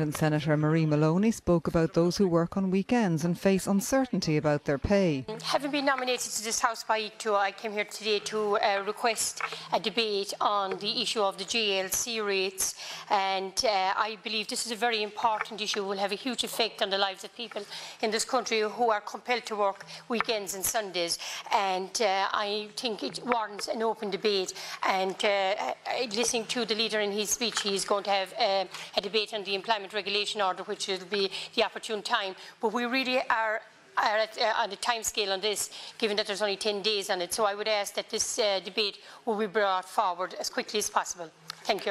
And Senator Marie Moloney spoke about those who work on weekends and face uncertainty about their pay. Having been nominated to this House by ICTU, I came here today to uh, request a debate on the issue of the JLC rates and uh, I believe this is a very important issue, will have a huge effect on the lives of people in this country who are compelled to work weekends and Sundays and uh, I think it warrants an open debate and uh, listening to the leader in his speech, he is going to have uh, a debate on the employment regulation order, which will be the opportune time. But we really are are at, uh, on the time scale on this, given that there's only 10 days on it. So I would ask that this uh, debate will be brought forward as quickly as possible. Thank you.